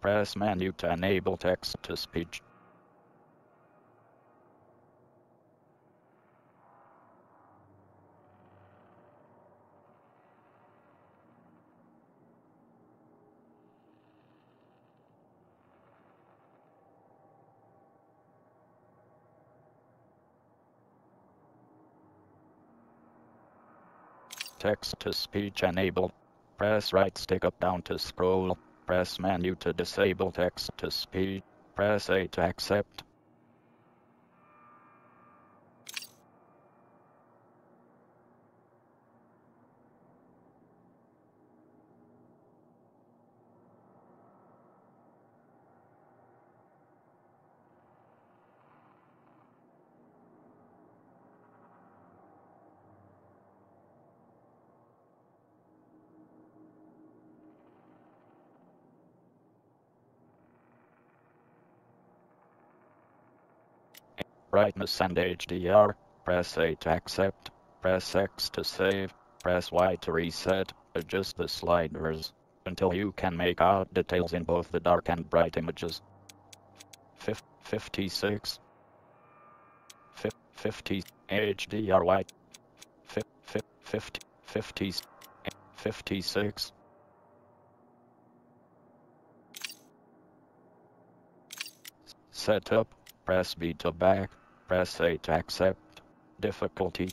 Press menu to enable text to speech. Text to speech enabled. Press right stick up down to scroll. Press menu to disable text to speech. Press A to accept. Brightness and HDR. Press A to accept. Press X to save. Press Y to reset. Adjust the sliders until you can make out details in both the dark and bright images. Fif 56 Fif 50 HDR white Fif 50 50 56 Setup Press B to back. Press A to accept. Difficulty.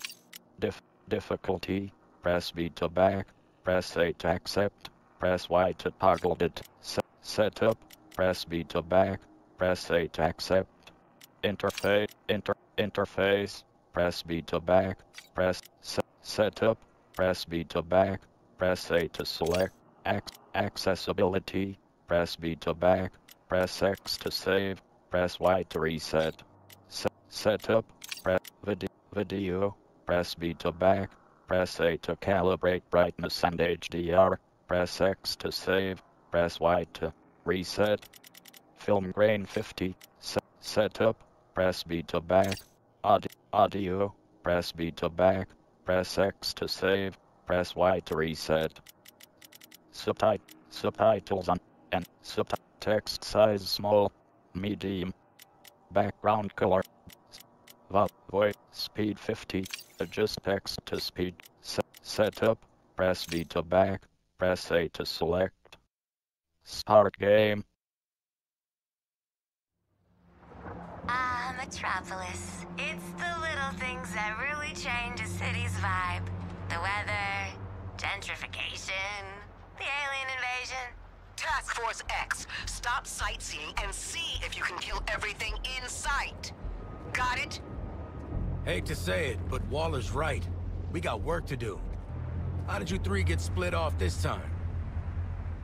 Dif difficulty. Press B to back. Press A to accept. Press Y to toggle it. Se setup. Press B to back. Press A to accept. Interface. Inter interface. Press B to back. Press se setup. Press B to back. Press A to select. Ac accessibility. Press B to back. Press X to save. Press Y to reset. Se setup. Press vid video. Press B to back. Press A to calibrate brightness and HDR. Press X to save. Press Y to reset. Film grain 50. Se setup. Press B to back. Audi audio. Press B to back. Press X to save. Press Y to reset. Subtit subtitles on and subtitle text size small medium. Background color. Voice speed 50. Adjust text to speed. Set, setup. Press B to back. Press A to select. Start game. Ah, Metropolis. It's the little things that really change a city's vibe. The weather, gentrification, the alien invasion. Task Force X, stop sightseeing and see if you can kill everything in sight. Got it? Hate to say it, but Waller's right. We got work to do. How did you three get split off this time?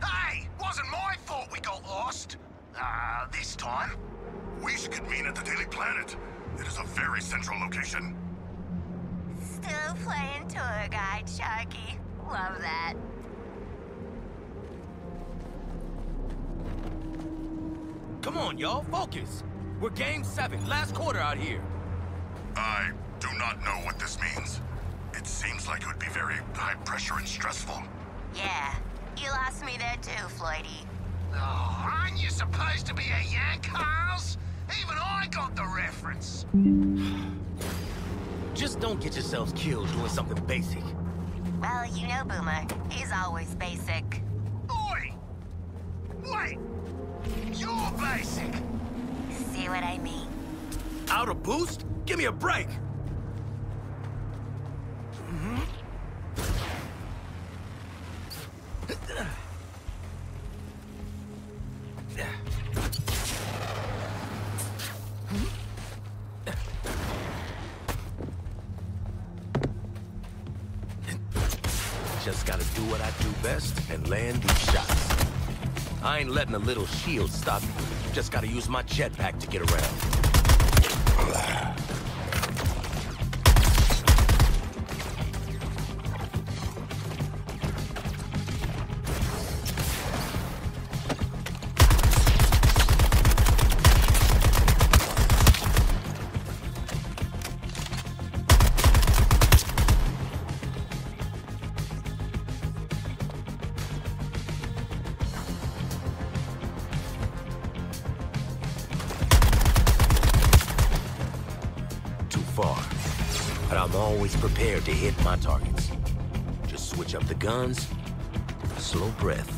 Hey! Wasn't my fault we got lost! Ah, uh, this time. We should convene at the Daily Planet. It is a very central location. Still playing tour guide, Sharky. Love that. Come on, y'all, focus. We're game seven, last quarter out here. I do not know what this means. It seems like it would be very high pressure and stressful. Yeah, you lost me there too, Floydie. Oh, aren't you supposed to be a Yank, Harls? Even I got the reference. Just don't get yourselves killed doing something basic. Well, you know Boomer. He's always basic. Wait! You're basic! See what I mean? Out of boost? Give me a break! Mm-hmm. Just gotta do what I do best and land these shots. I ain't letting a little shield stop me. Just gotta use my jetpack to get around. To hit my targets. Just switch up the guns, slow breath,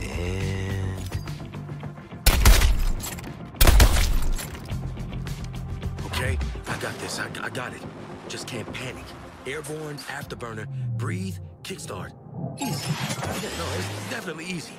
and... Okay, I got this, I, I got it. Just can't panic. Airborne, afterburner, breathe, kickstart. Easy. Yeah, no, it's definitely easy.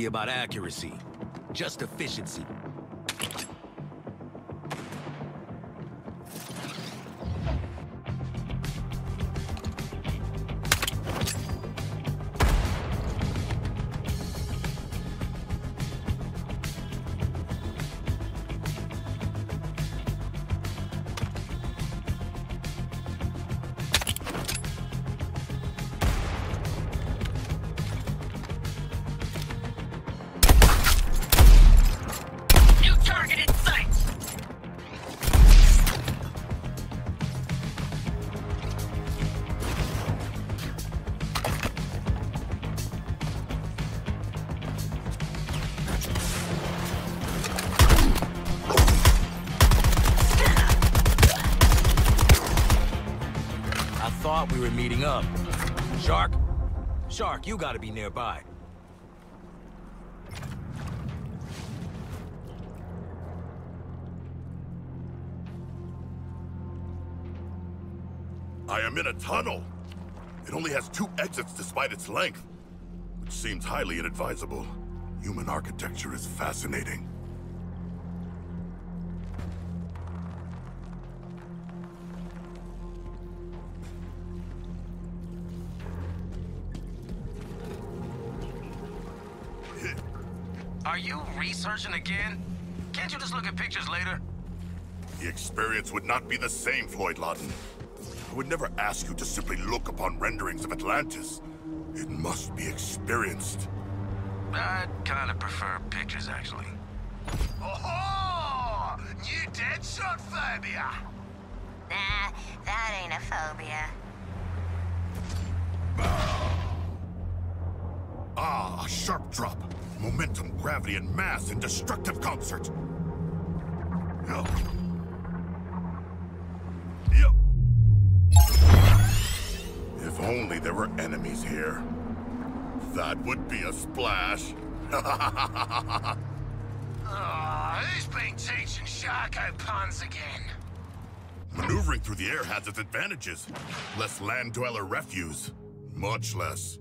Be about accuracy, just efficiency. You gotta be nearby. I am in a tunnel. It only has two exits despite its length, which seems highly inadvisable. Human architecture is fascinating. Experience would not be the same, Floyd Lawton. I would never ask you to simply look upon renderings of Atlantis. It must be experienced. I'd kind of prefer pictures, actually. Oh, new Deadshot phobia. Nah, that ain't a phobia. Ah, a sharp drop. Momentum, gravity, and mass in destructive concert. Yup. If only there were enemies here. That would be a splash. Ah, oh, who's been teaching Sharko puns again? Maneuvering through the air has its advantages. Less land dweller refuse. Much less.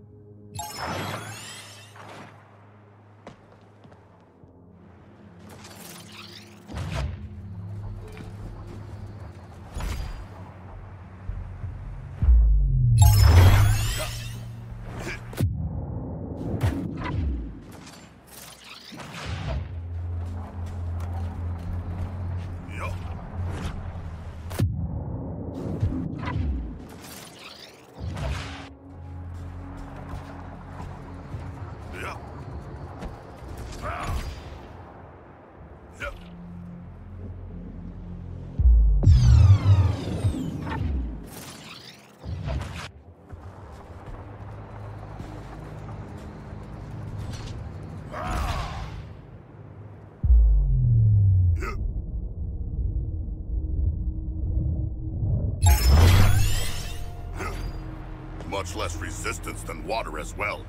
Much less resistance than water as well.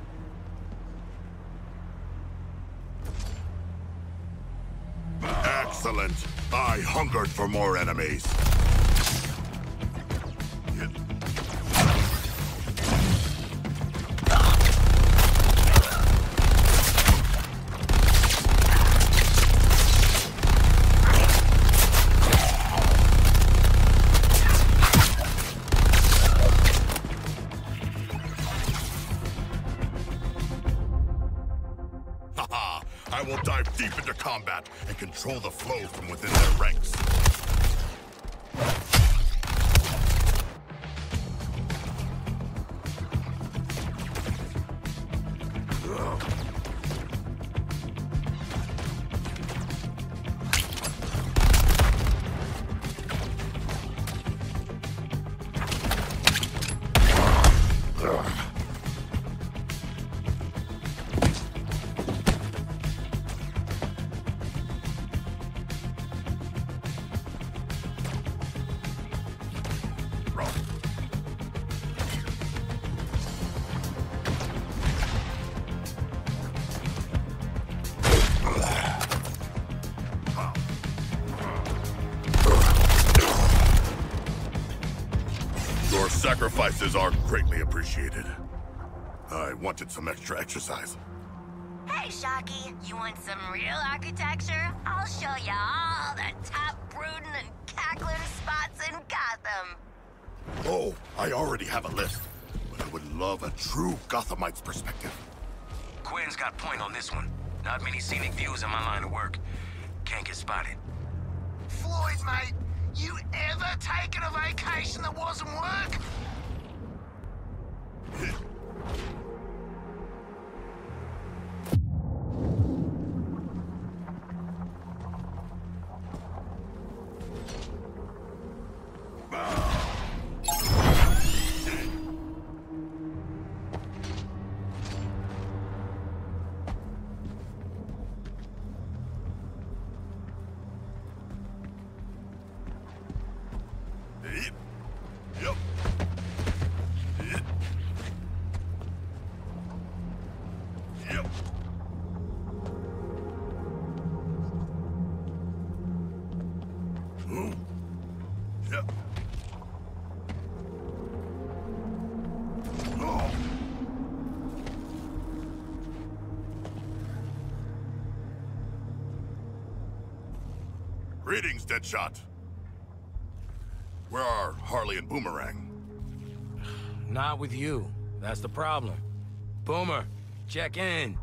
Excellent. I hungered for more enemies. Control the flow from within sacrifices are greatly appreciated. I wanted some extra exercise. Hey, Sharky, you want some real architecture? I'll show you all the top brooding and cackling spots in Gotham. Oh, I already have a list, but I would love a true Gothamite's perspective. Quinn's got point on this one. Not many scenic views in my line of work. Can't get spotted. Floyd, mate, you ever taken a vacation that wasn't work? Yep. Yep. Yep. Yep. Ooh. Yep. Oh. Greetings, Deadshot. Where are Harley and Boomerang? Not with you. That's the problem. Boomer, check in.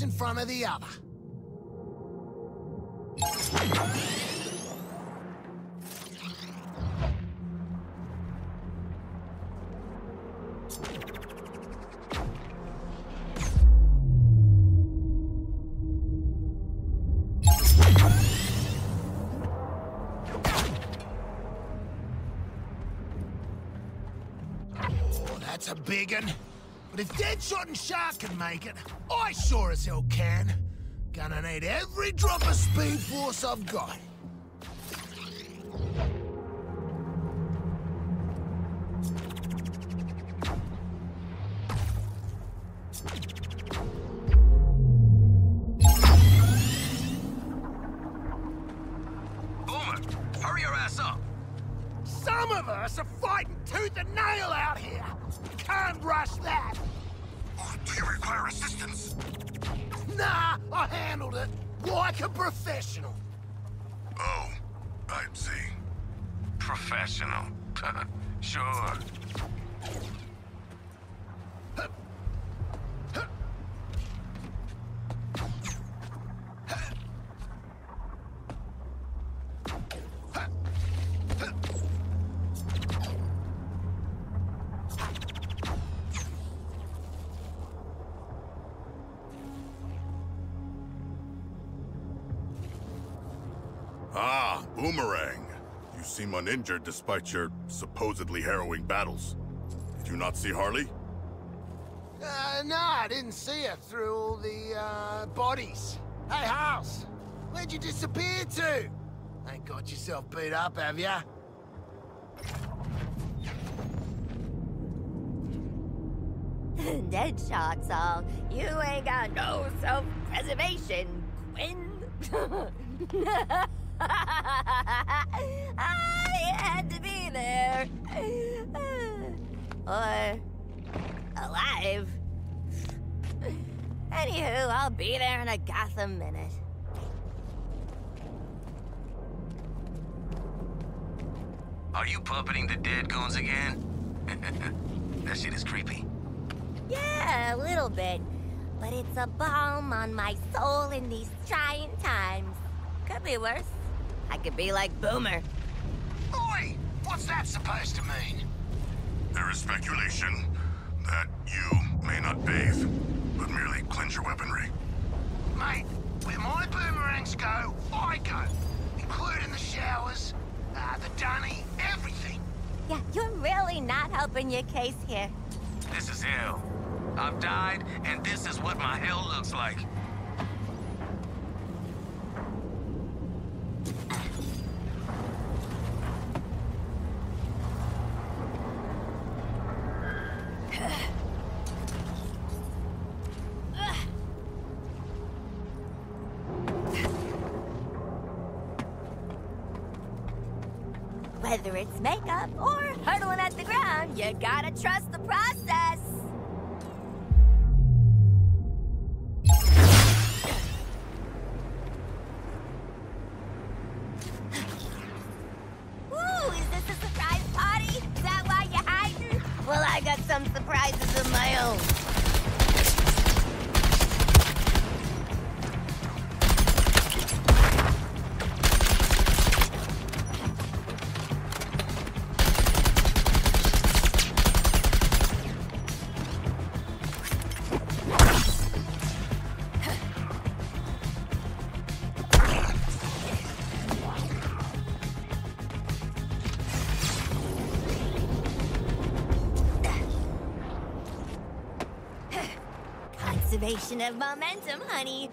Force in front of the other. Oh, that's a big one. But if Deadshot and Shark can make it, I sure as hell can. Gonna need every drop of speed force I've got. Boomer, hurry your ass up. Some of us are fighting tooth and nail out here. Can't rush that. You require assistance? Nah, I handled it like a professional. Oh, I see. Professional. sure. You seem uninjured despite your supposedly harrowing battles. Did you not see Harley? Uh, no, I didn't see her through all the, uh, bodies. Hey, House, where'd you disappear to? Ain't got yourself beat up, have ya? Dead shots all. You ain't got no self-preservation, Quinn. I had to be there. or alive. Anywho, I'll be there in a Gotham minute. Are you puppeting the dead goons again? that shit is creepy. Yeah, a little bit. But it's a balm on my soul in these trying times. Could be worse. I could be like Boomer. Oi! What's that supposed to mean? There is speculation that you may not bathe, but merely cleanse your weaponry. Mate, where my boomerangs go, I go. Including the showers, uh, the dunny, everything. Yeah, you're really not helping your case here. This is hell. I've died, and this is what my hell looks like. Of momentum, honey.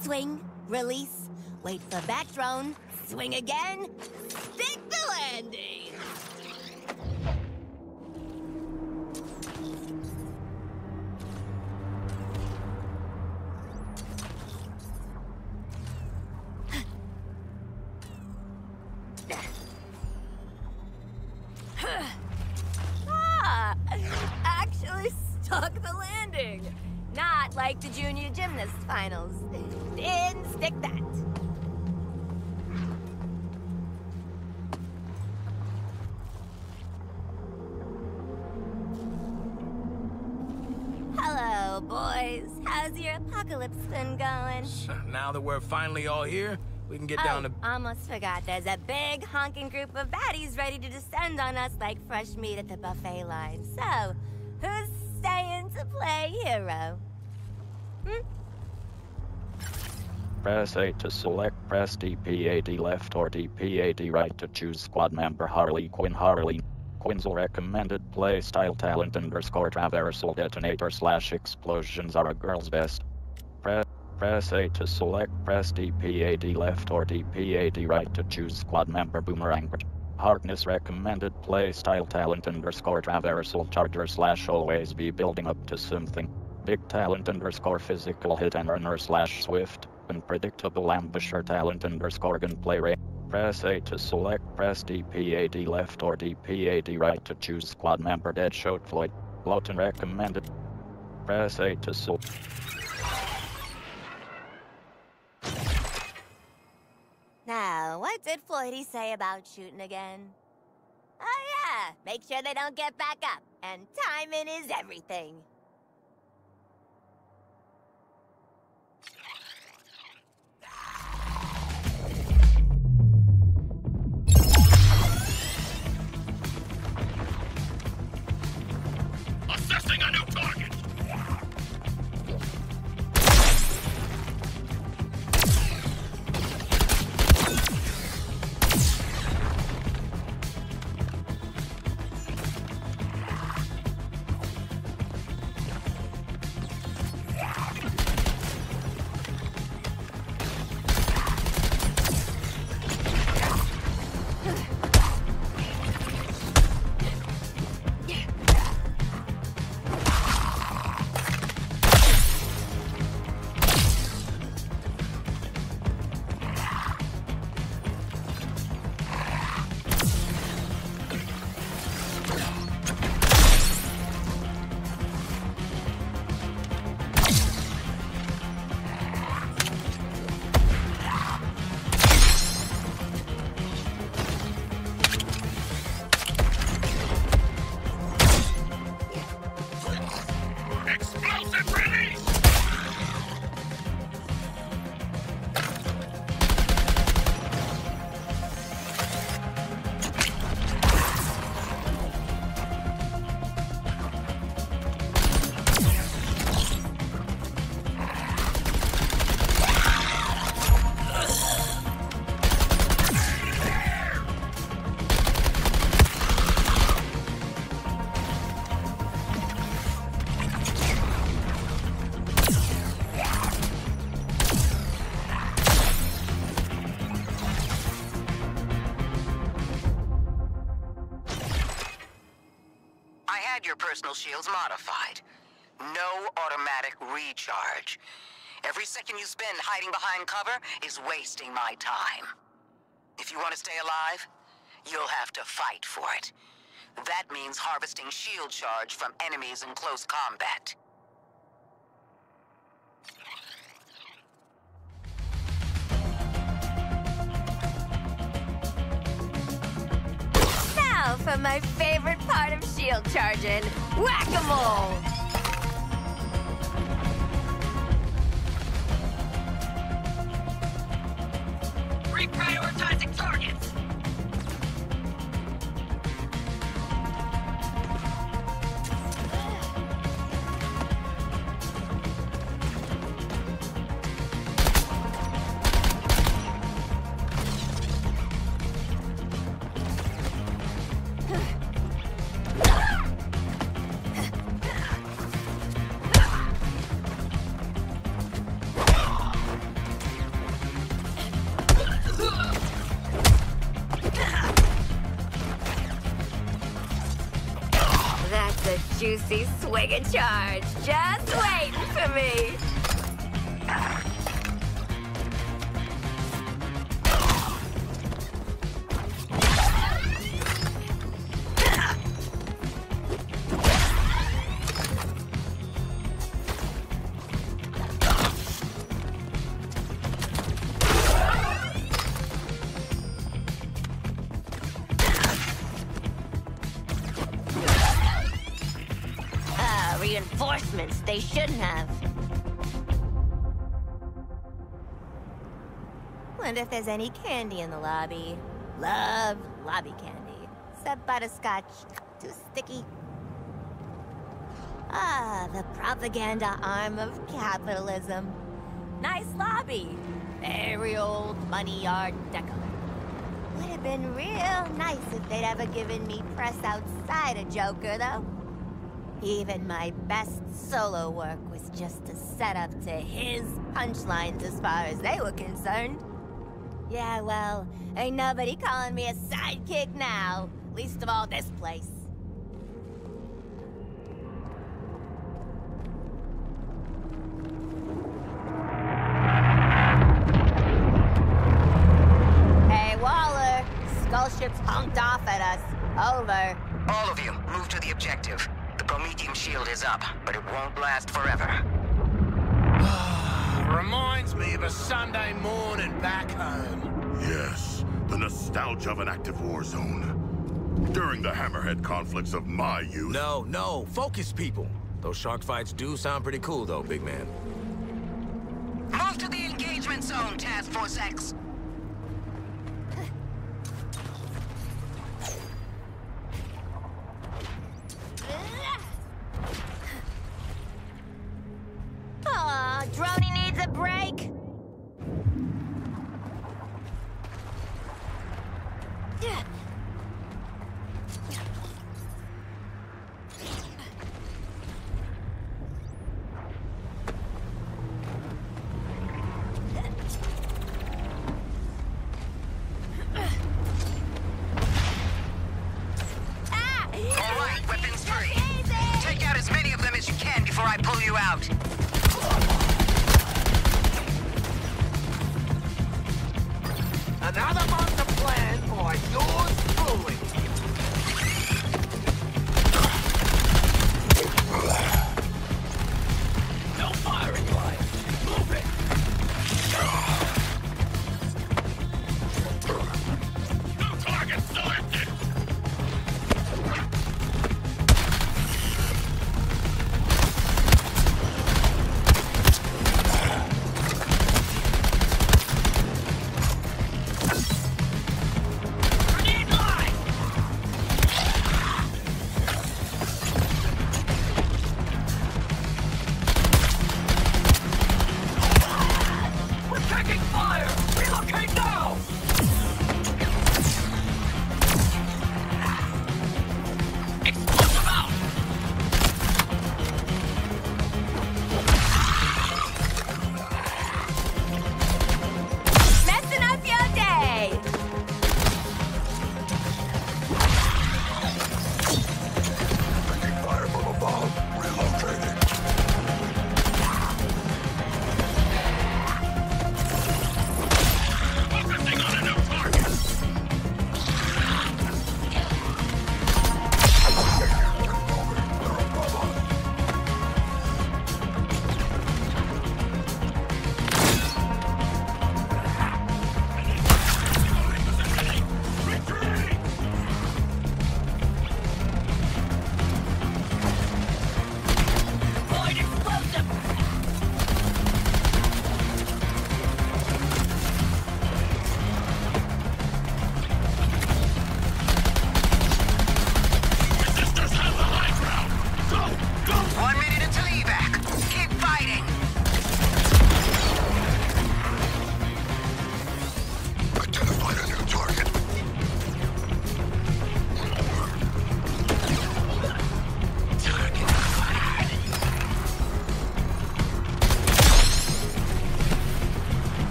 Swing, release, wait for back drone, swing again. Stick the landing. Going? Now that we're finally all here, we can get down oh, to... almost forgot. There's a big honking group of baddies ready to descend on us like fresh meat at the buffet line. So, who's staying to play hero? Hmm? Press A to select, press DPAD left or DPAD right to choose squad member Harley Quinn Harley. Quinn's recommended play style talent underscore traversal detonator slash explosions are a girl's best. Press, press A to select, press DPAD left or DPAD right to choose squad member Boomerang. Harkness recommended play style talent underscore traversal charger slash always be building up to something. Big talent underscore physical hit and runner slash swift. Unpredictable ambusher talent underscore gunplay rate. Press A to select, press DPAD left or DPAD right to choose squad member Deadshot Floyd. Lawton recommended. Press A to select. Now, what did Floydie say about shooting again? Oh yeah, make sure they don't get back up. And timing is everything. Spend hiding behind cover is wasting my time. If you want to stay alive, you'll have to fight for it. That means harvesting shield charge from enemies in close combat. Of charge just waiting for me. If there's any candy in the lobby. Love lobby candy. Except butterscotch. Too sticky. Ah, the propaganda arm of capitalism. Nice lobby. Very old money yard decor. Would have been real nice if they'd ever given me press outside a Joker, though. Even my best solo work was just a setup to his punchlines as far as they were concerned. Yeah, well, ain't nobody calling me a sidekick now. Least of all this place. Active war zone. During the Hammerhead conflicts of my youth. No, no, focus, people. Those shark fights do sound pretty cool, though, big man. Move to the engagement zone, Task Force X.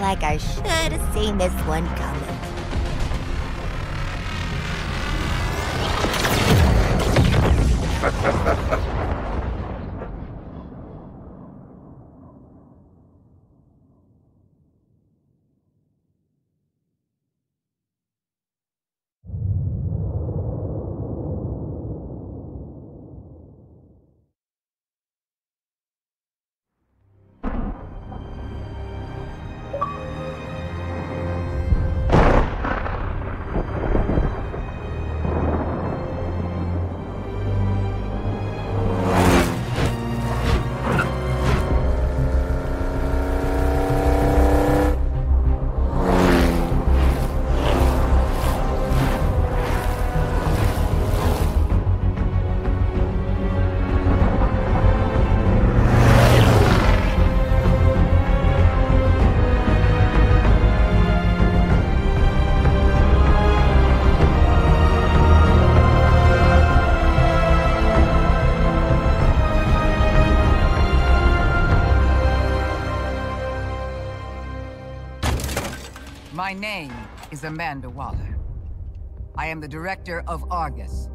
like I should have seen this one coming. My name is Amanda Waller. I am the director of Argus,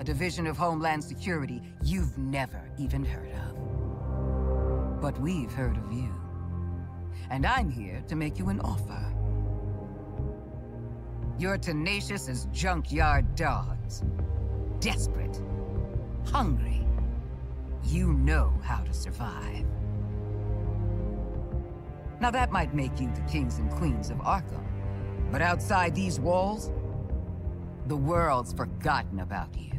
a division of Homeland Security you've never even heard of. But we've heard of you. And I'm here to make you an offer. You're tenacious as junkyard dogs. Desperate. Hungry. You know how to survive. Now that might make you the kings and queens of Arkham. But outside these walls, the world's forgotten about you.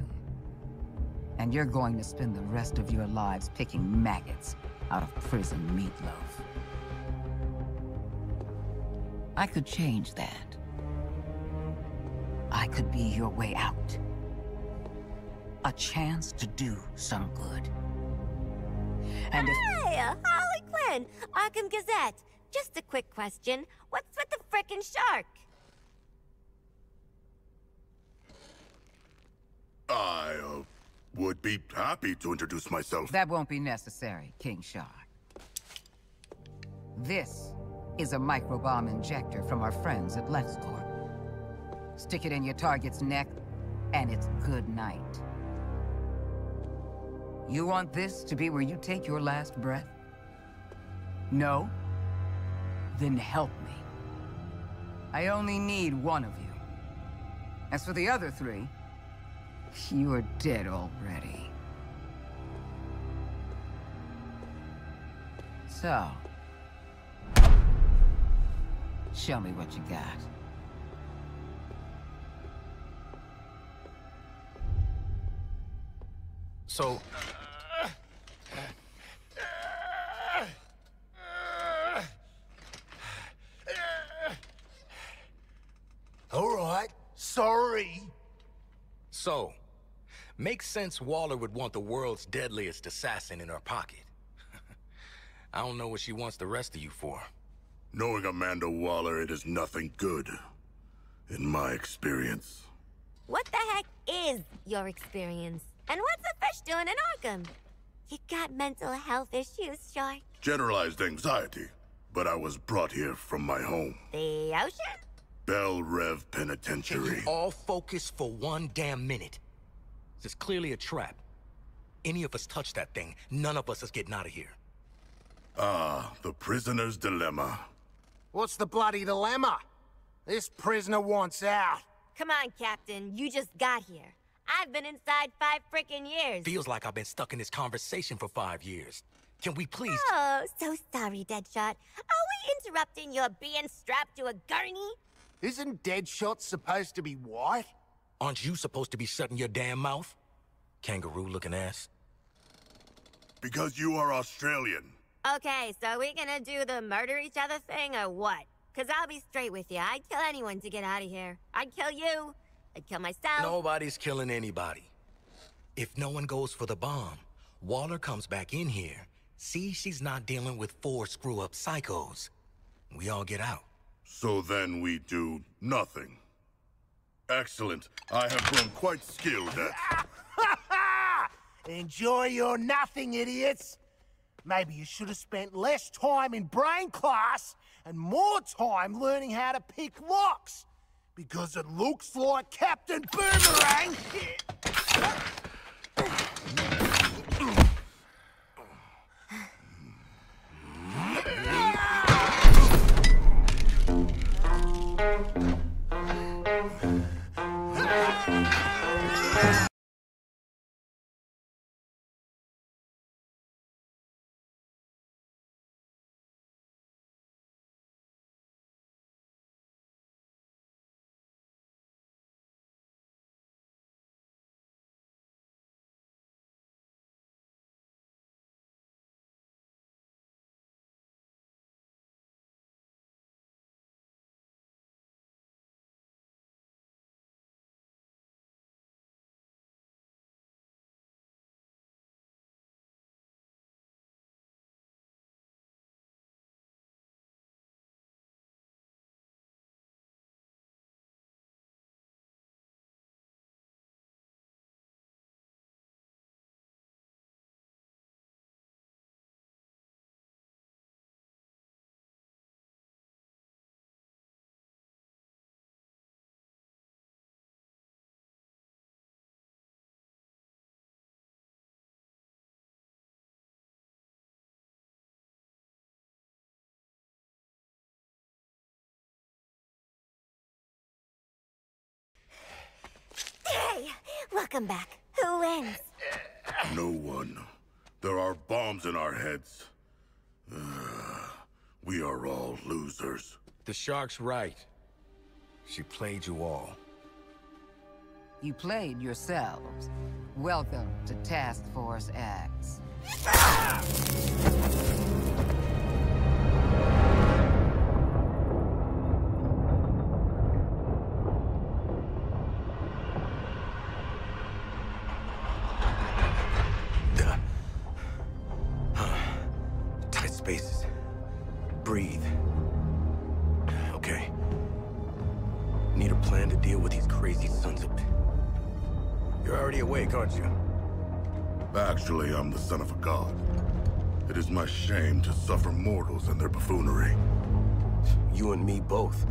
And you're going to spend the rest of your lives picking maggots out of prison meatloaf. I could change that. I could be your way out. A chance to do some good. And if... Hey, uh, Harley Quinn, Arkham Gazette. Just a quick question. What's with the frickin' shark? I uh, would be happy to introduce myself. That won't be necessary, King Shark. This is a microbomb injector from our friends at LexCorp. Stick it in your target's neck, and it's good night. You want this to be where you take your last breath? No? Then help me. I only need one of you. As for the other three, you are dead already. So... Show me what you got. So, All right. Sorry. So, makes sense Waller would want the world's deadliest assassin in her pocket. I don't know what she wants the rest of you for. Knowing Amanda Waller, it is nothing good. In my experience. What the heck is your experience? And what's a fish doing in Arkham? You got mental health issues, Shark? Generalized anxiety. But I was brought here from my home. The ocean? Belle Reve Can Penitentiary. you all focus for one damn minute? This is clearly a trap. Any of us touch that thing, none of us is getting out of here. Ah, the prisoner's dilemma. What's the bloody dilemma? This prisoner wants out. Come on, Captain. You just got here. I've been inside five freaking years. Feels like I've been stuck in this conversation for five years. Can we please... Oh, so sorry, Deadshot. Are we interrupting your being strapped to a gurney? Isn't Deadshot supposed to be white? Aren't you supposed to be shutting your damn mouth? Kangaroo-looking ass. Because you are Australian. Okay, so we gonna do the murder each other thing or what? Cause I'll be straight with you. I'd kill anyone to get out of here. I'd kill you. I'd kill myself. Nobody's killing anybody. If no one goes for the bomb, Waller comes back in here, sees she's not dealing with four screw-up psychos. We all get out. So then we do nothing. Excellent. I have grown quite skilled at... Enjoy your nothing, idiots! Maybe you should have spent less time in brain class and more time learning how to pick locks. Because it looks like Captain Boomerang... welcome back. Who wins? No one. There are bombs in our heads. Ugh. we are all losers. The Shark's right. She played you all. You played yourselves. Welcome to Task Force X. both.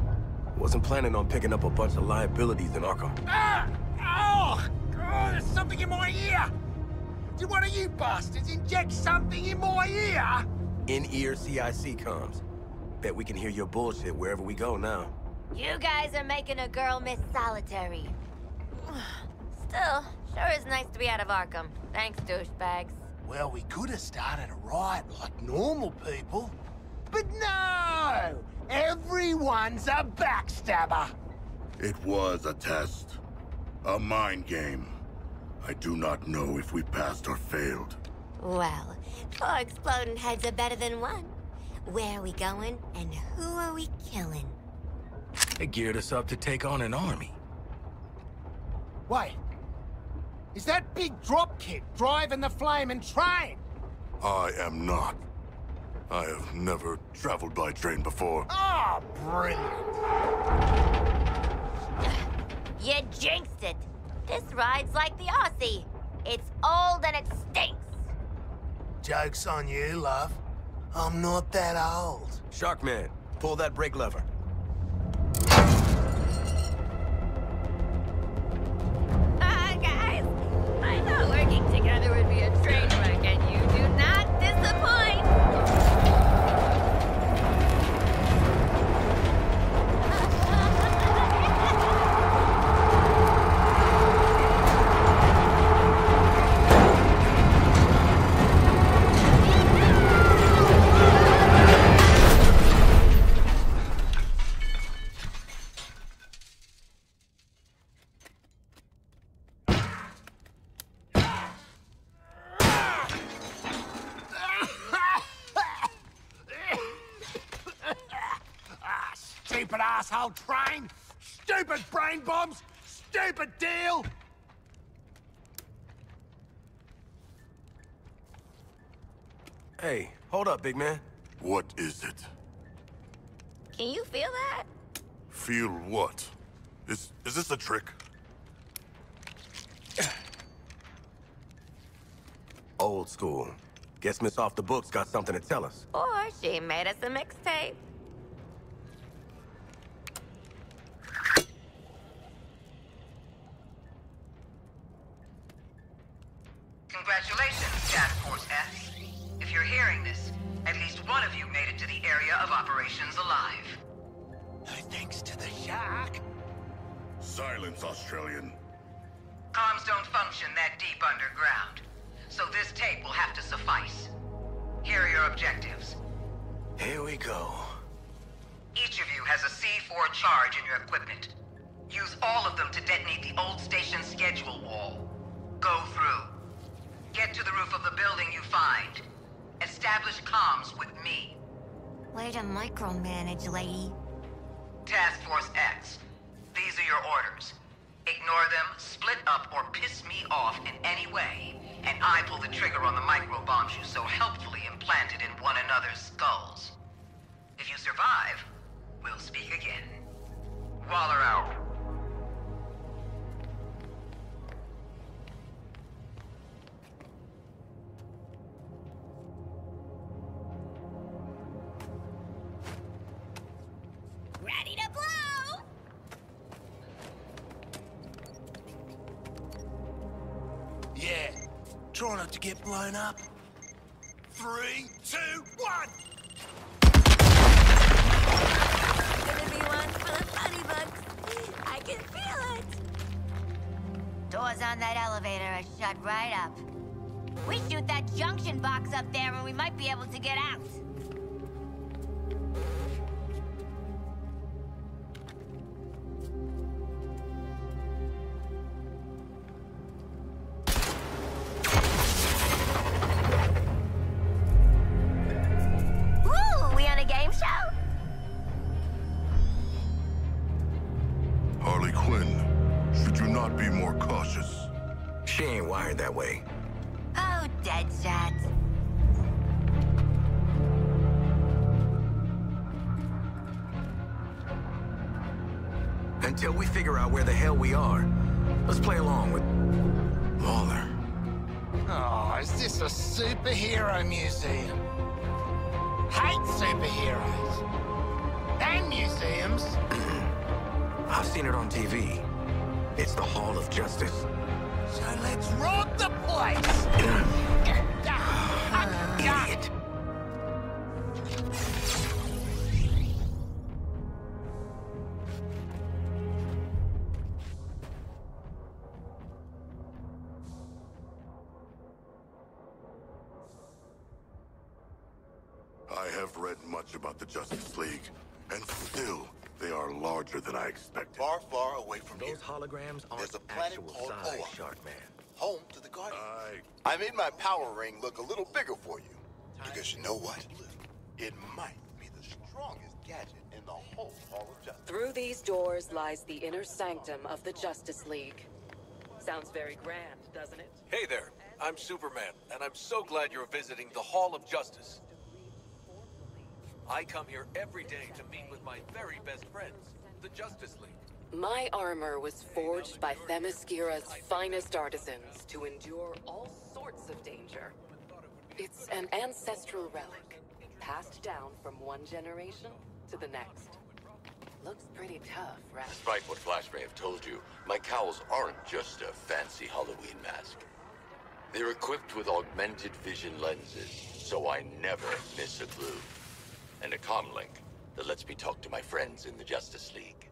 Wasn't planning on picking up a bunch of liabilities in Arkham. Ah! Oh! Oh, there's something in my ear! Did one of you bastards inject something in my ear? In-ear CIC comms. Bet we can hear your bullshit wherever we go now. You guys are making a girl miss solitary. Still, sure is nice to be out of Arkham. Thanks, douchebags. Well, we could have started a riot like normal people. But no! Everyone's a backstabber! It was a test. A mind game. I do not know if we passed or failed. Well, four exploding heads are better than one. Where are we going, and who are we killing? They geared us up to take on an army. Wait. Is that big dropkick driving the flaming train? I am not. I have never traveled by train before. Oh, brilliant. You jinxed it. This ride's like the Aussie. It's old and it stinks. Joke's on you, love. I'm not that old. Sharkman, pull that brake lever. Asshole train! Stupid brain bombs! Stupid deal! Hey, hold up, big man. What is it? Can you feel that? Feel what? Is is this a trick? Old school. Guess Miss Off the Books got something to tell us. Or she made us a mixtape. Silence, Australian. Comms don't function that deep underground, so this tape will have to suffice. Here are your objectives. Here we go. Each of you has a C4 charge in your equipment. Use all of them to detonate the old station schedule wall. Go through. Get to the roof of the building you find. Establish comms with me. Way to micromanage, lady. Task Force X. These are your orders. Ignore them, split up, or piss me off in any way, and I pull the trigger on the micro bombs you so helpfully implanted in one another's skulls. If you survive, we'll speak again. Waller out. To get blown up. Three, two, one! Gonna be one for the funny bugs. I can feel it. Doors on that elevator are shut right up. We shoot that junction box up there and we might be able to get out. Ring look a little bigger for you. Because you know what? It might be the strongest gadget in the whole Hall of Justice. Through these doors lies the inner sanctum of the Justice League. Sounds very grand, doesn't it? Hey there, I'm Superman, and I'm so glad you're visiting the Hall of Justice. I come here every day to meet with my very best friends, the Justice League. My armor was forged by Themyscira's finest artisans to endure all sorts of danger. It's an ancestral relic, passed down from one generation to the next. Looks pretty tough, right? Despite what Flash may have told you, my cowls aren't just a fancy Halloween mask. They're equipped with augmented vision lenses, so I never miss a clue. And a comlink that lets me talk to my friends in the Justice League.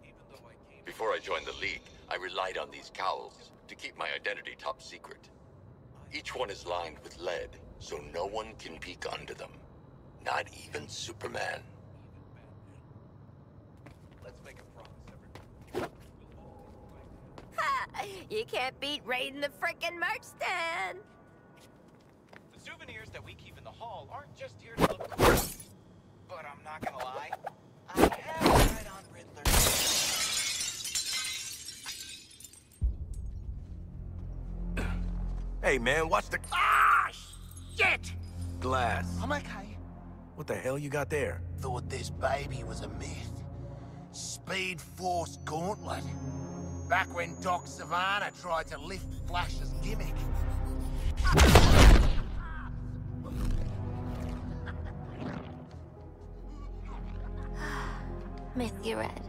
Before I joined the League, I relied on these cowls to keep my identity top secret. Each one is lined with lead, so no one can peek under them. Not even Superman. Let's make a promise. Ha! You can't beat raiding the frickin' merch stand. The souvenirs that we keep in the hall aren't just here to look cool. But I'm not gonna lie, Hey, man, watch the Ah, shit! glass. I'm okay. What the hell you got there? Thought this baby was a myth. Speed Force Gauntlet. Back when Doc Savannah tried to lift Flash's gimmick. Miss you, Red.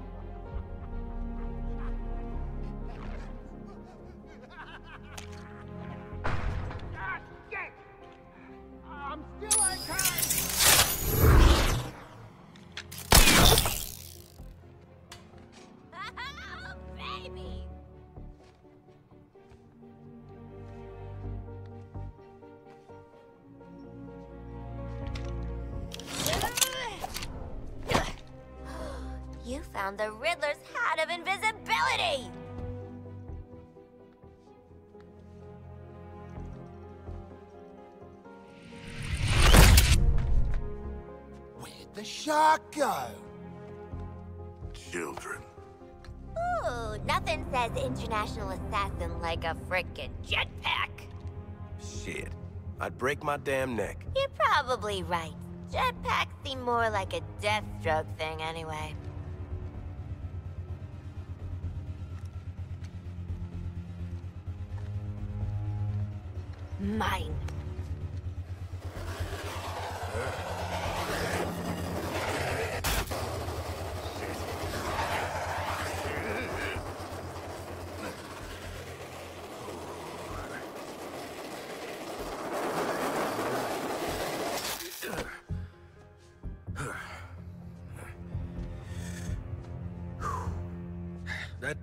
Go? Children. Ooh, nothing says international assassin like a frickin' jetpack. Shit. I'd break my damn neck. You're probably right. Jetpacks seem more like a Deathstroke thing anyway. Mine.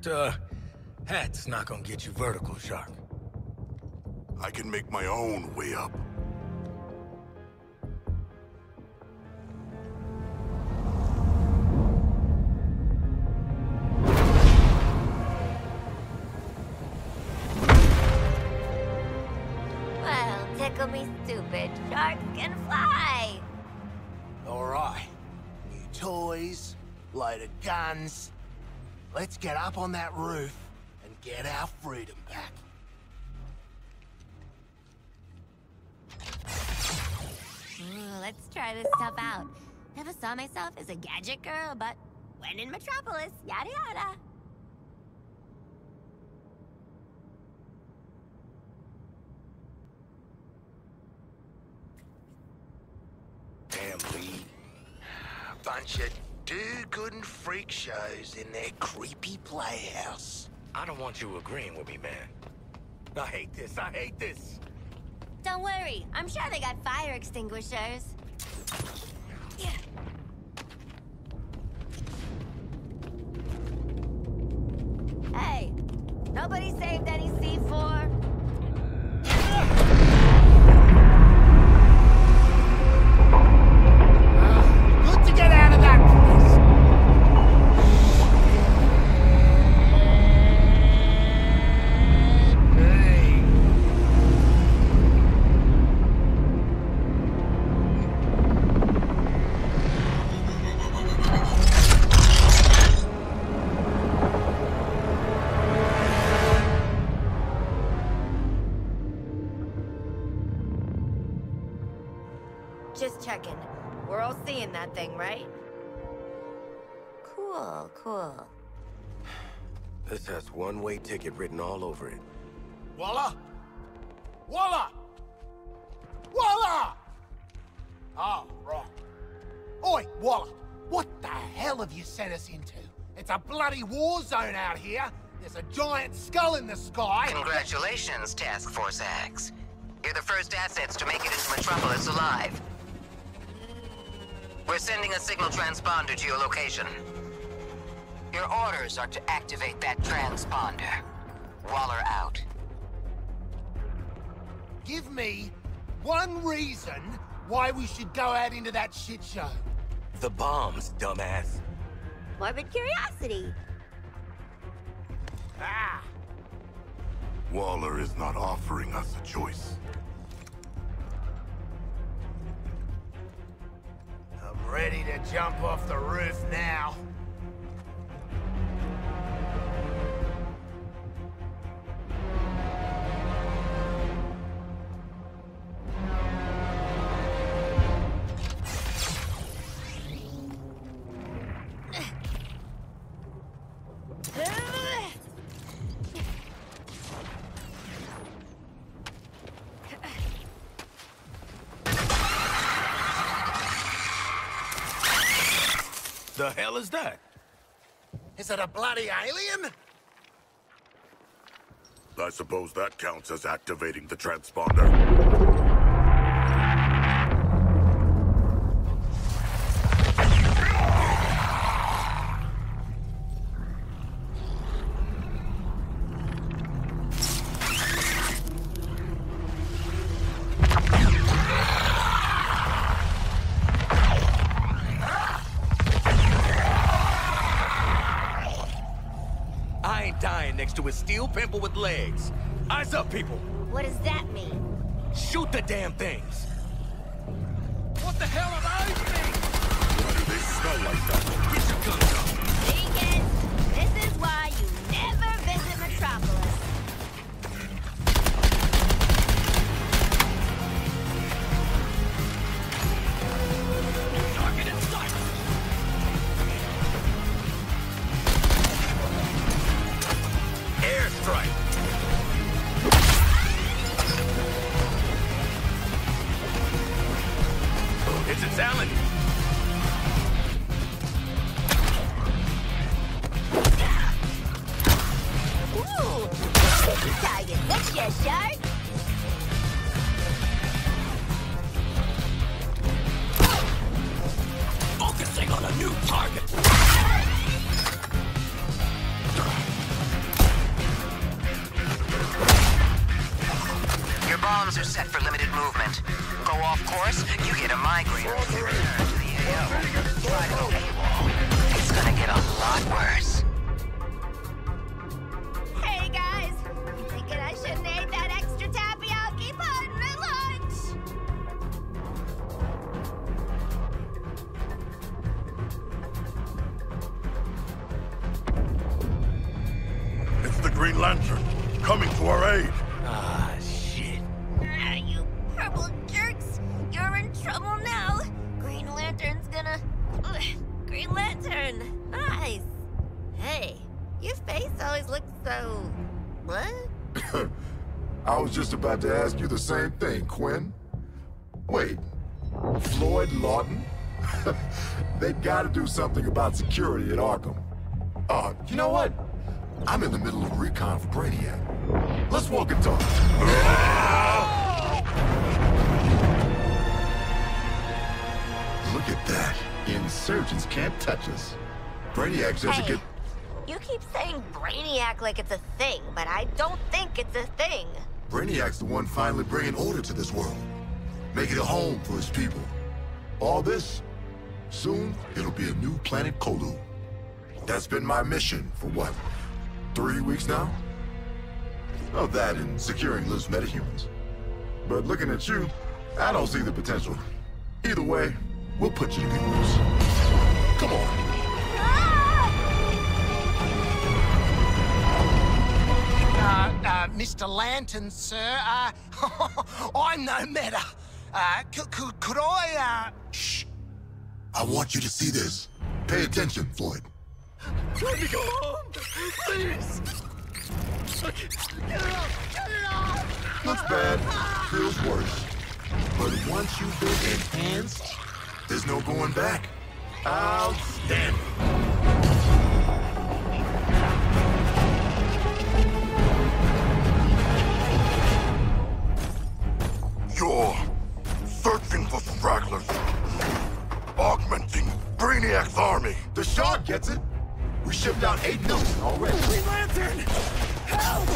That, uh, hat's not gonna get you vertical, Shark. I can make my own way up. Well, tickle me stupid. Sharks can fly. All right. New toys, load of guns. Let's get up on that roof and get our freedom back. Ooh, let's try this stuff out. Never saw myself as a gadget girl, but when in Metropolis, yada yada. Damn, Lee. Bunch of do-good and freak shows in their creepy playhouse. I don't want you agreeing with me, man. I hate this. I hate this. Don't worry, I'm sure they got fire extinguishers. Yeah. Hey, nobody saved any C4? One-way ticket written all over it. Waller! Waller! Waller! Oh, ah, right. Oi, Waller! What the hell have you sent us into? It's a bloody war zone out here. There's a giant skull in the sky. Congratulations, Task Force X. You're the first assets to make it into Metropolis alive. We're sending a signal transponder to your location. Your orders are to activate that transponder. Waller out. Give me one reason why we should go out into that shit show. The bombs, dumbass. Morbid curiosity. Ah! Waller is not offering us a choice. I'm ready to jump off the roof now. Hell is that? Is it a bloody alien? I suppose that counts as activating the transponder. Next to a steel pimple with legs. Eyes up, people. What does that mean? Shoot the damn things. What the hell are those things? Why do they smell like that? Get your guns up. Deacon, this is why to ask you the same thing, Quinn. Wait, Floyd Lawton? They've gotta do something about security at Arkham. Uh, you know what? I'm in the middle of a recon for Brainiac. Let's walk and talk. Look at that. Insurgents can't touch us. Brainiac says it Hey, you keep saying Brainiac like it's a Brainiac's the one finally bringing order to this world. Making a home for his people. All this, soon it'll be a new planet Colu. That's been my mission for what, three weeks now? Oh, that and securing loose metahumans. But looking at you, I don't see the potential. Either way, we'll put you to good use. Come on. Mr. Lantern, sir, uh, I'm no matter. Uh, could, could, could I, uh, shh, I want you to see this. Pay attention, Floyd. Let me go home, please. Get it off! Get it off! Looks bad, feels worse. But once you've been enhanced, there's no going back. Outstanding. Army. The Shark gets it. We shipped out 8 million already. Green Lantern! Help!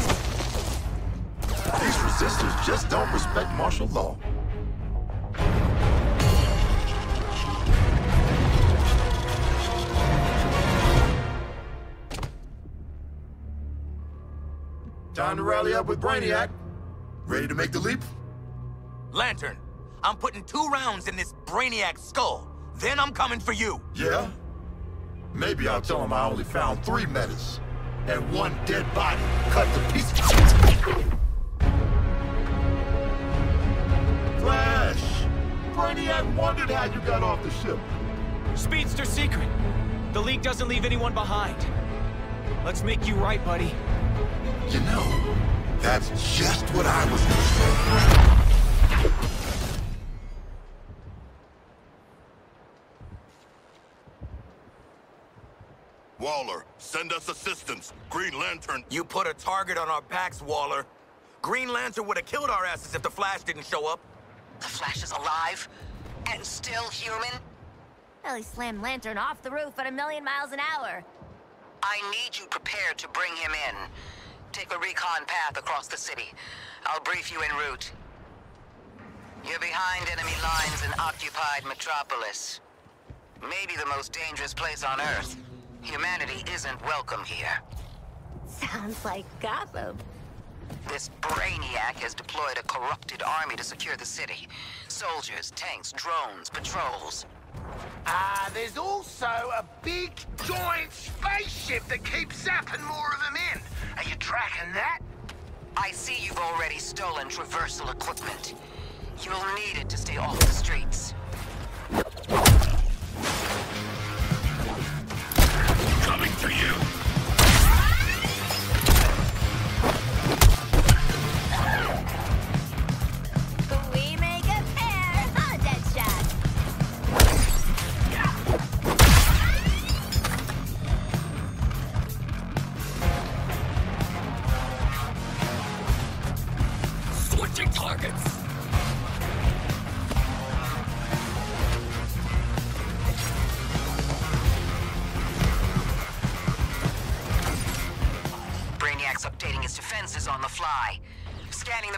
These resistors just don't respect martial law. Time to rally up with Brainiac. Ready to make the leap? Lantern, I'm putting two rounds in this Brainiac skull. Then I'm coming for you. Yeah? Maybe I'll tell him I only found three metas. And one dead body cut to pieces. Flash! Brainiac wondered how you got off the ship. Speedster secret. The League doesn't leave anyone behind. Let's make you right, buddy. You know, that's just what I was gonna Waller, send us assistance. Green Lantern... You put a target on our backs, Waller. Green Lantern would have killed our asses if the Flash didn't show up. The Flash is alive? And still human? Well, he slammed Lantern off the roof at a million miles an hour. I need you prepared to bring him in. Take a recon path across the city. I'll brief you en route. You're behind enemy lines in occupied Metropolis. Maybe the most dangerous place on Earth. Humanity isn't welcome here. Sounds like Gotham. This brainiac has deployed a corrupted army to secure the city. Soldiers, tanks, drones, patrols. Ah, uh, there's also a big, giant spaceship that keeps zapping more of them in. Are you tracking that? I see you've already stolen traversal equipment. You'll need it to stay off the streets for you.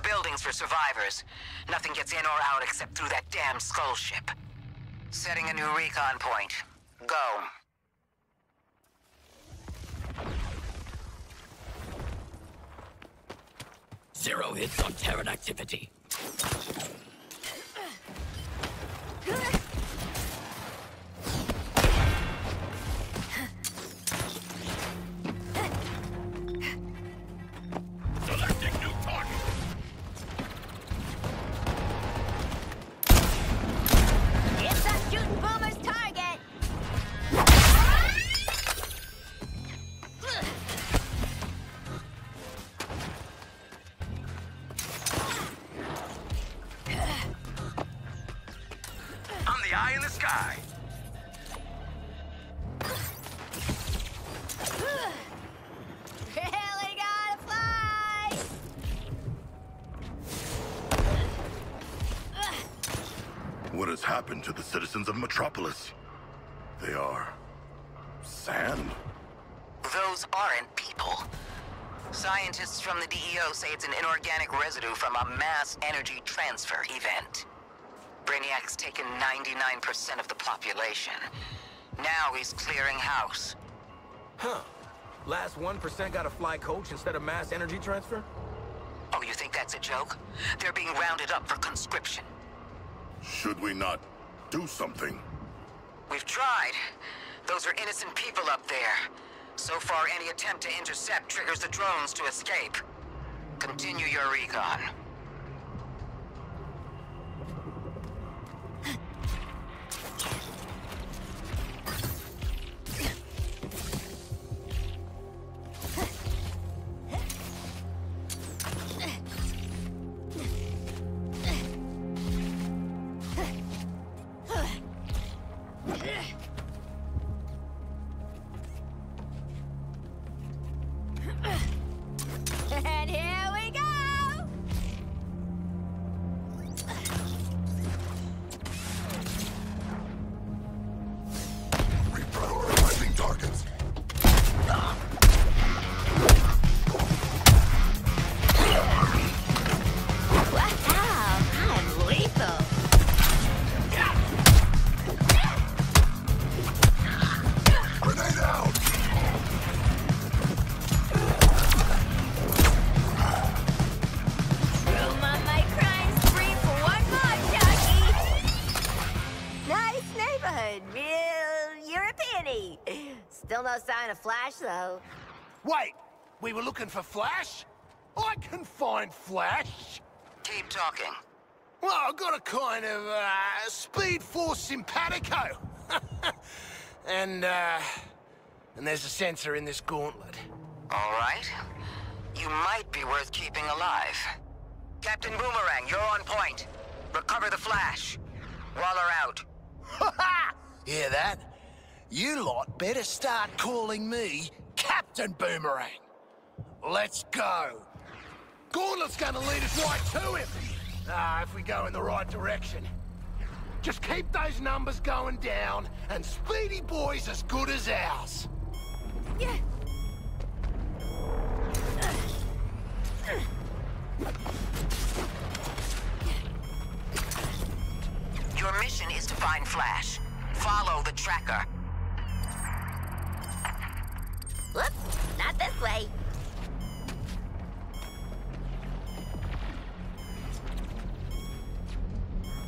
Coming buildings for survivors. Nothing gets in or out except through that damn skull ship. Setting a new recon point. Go. Zero hits on Terran activity. say it's an inorganic residue from a mass energy transfer event. Brainiac's taken 99% of the population. Now he's clearing house. Huh. Last 1% got a fly coach instead of mass energy transfer? Oh, you think that's a joke? They're being rounded up for conscription. Should we not do something? We've tried. Those are innocent people up there. So far, any attempt to intercept triggers the drones to escape. Continue your recon. Flash, though. Wait, we were looking for Flash? I can find Flash. Keep talking. Well, I've got a kind of, uh, Speed Force simpatico. and, uh, and there's a sensor in this gauntlet. All right. You might be worth keeping alive. Captain Boomerang, you're on point. Recover the Flash. Waller out. Hear that? You lot better start calling me Captain Boomerang. Let's go. Gauntlet's gonna lead us right to him. Ah, if we go in the right direction. Just keep those numbers going down, and Speedy Boy's as good as ours. Yeah. Your mission is to find Flash. Follow the tracker. Whoops, not this way.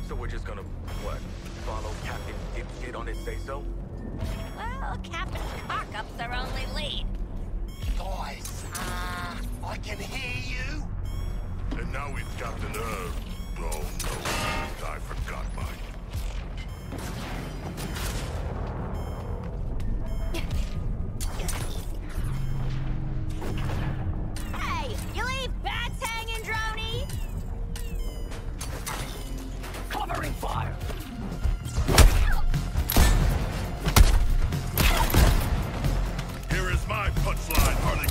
So we're just gonna, what, follow Captain Dipshit on his say-so? Well, Captain Cock-Ups are only lead. Guys, Uh, I can hear you. And now we've Captain Uh... Oh, no. I forgot mine. hey, you leave bats hanging, Droney? Covering fire! Here is my punchline, Harley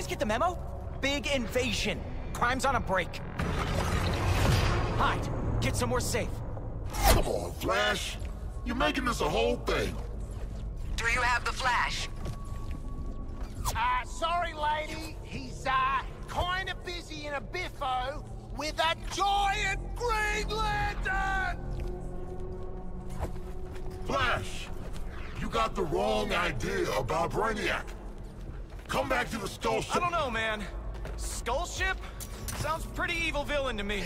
guys get the memo? Big invasion. Crime's on a break. Hide. Get somewhere safe. Come on, Flash. You're making this a whole thing. Do you have the Flash? Uh, sorry, lady. He's, uh, kinda busy in a biffo with a giant Green Lantern! Flash, you got the wrong idea about Brainiac. Come back to the skull ship. I don't know, man. Skull ship? Sounds pretty evil villain to me.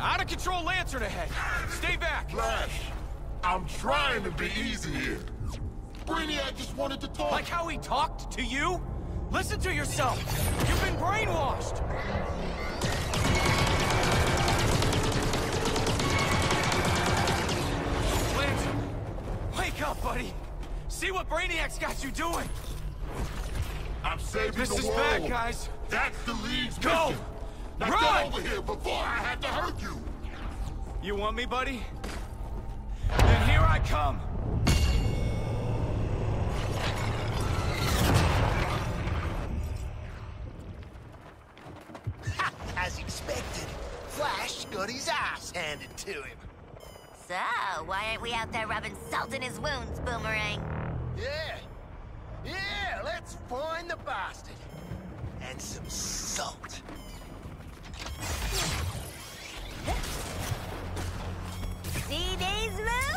Out of control lantern ahead. Stay back. Flash, I'm trying to be easy here. Brainiac just wanted to talk. Like how he talked to you? Listen to yourself. You've been brainwashed. Buddy. See what Brainiac's got you doing. I'm saving This the is bad, guys. That's the League's Go! mission. Now Run! get over here before I have to hurt you. You want me, buddy? Then here I come. As expected, Flash got his ass handed to him. So, why aren't we out there rubbing salt in his wounds, Boomerang? Yeah. Yeah, let's find the bastard. And some salt. See these moves?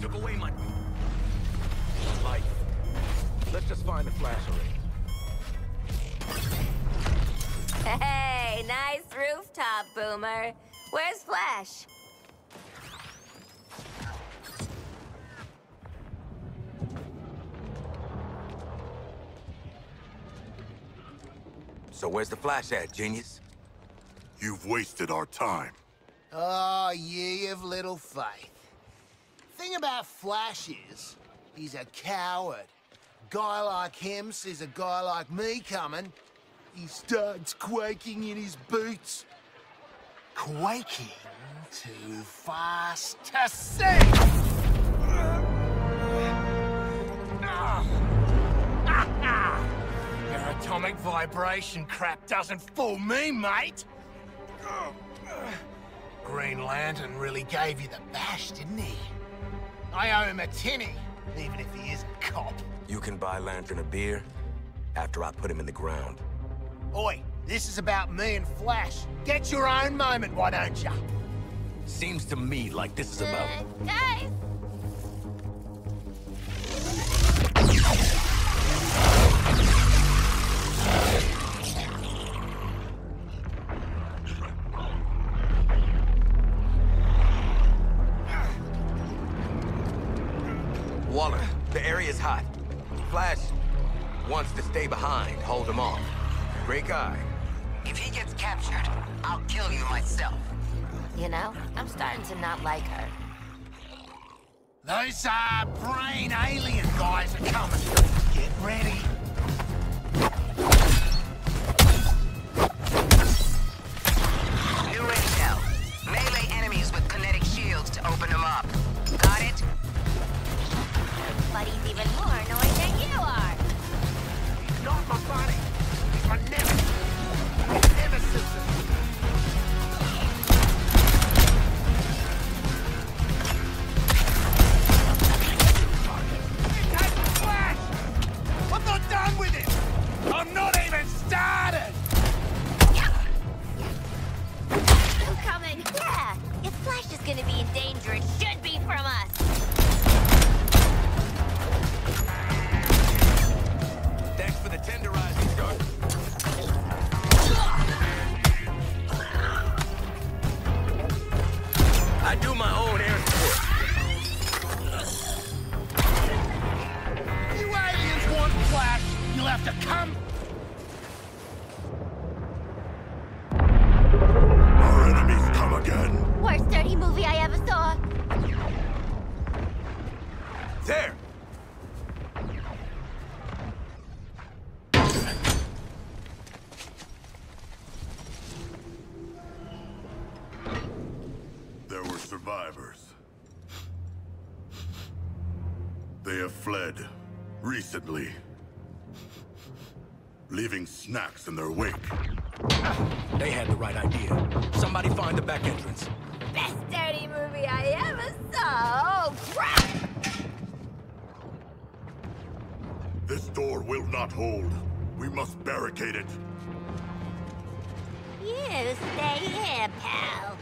Took away my... life. Let's just find the flash array. Hey, nice rooftop, Boomer. Where's Flash? So where's the flash at, genius? You've wasted our time. Oh, ye of little faith. Thing about Flash is, he's a coward. Guy like him sees a guy like me coming, he starts quaking in his boots. Quaking too fast to see! Your atomic vibration crap doesn't fool me, mate! Green Lantern really gave you the bash, didn't he? I owe him a tinny, even if he isn't cop. You can buy Lantern a beer after I put him in the ground. Oi, this is about me and Flash. Get your own moment, why don't ya? Seems to me like this is about... Uh, guys! Behind, hold him off. Great guy. If he gets captured, I'll kill you myself. You know, I'm starting to not like her. Those, uh, brain alien guys are coming. Get ready. There! There were survivors. They have fled recently, leaving snacks in their wake. They had the right idea. Somebody find the back entrance. Will not hold. We must barricade it. You stay here, pal.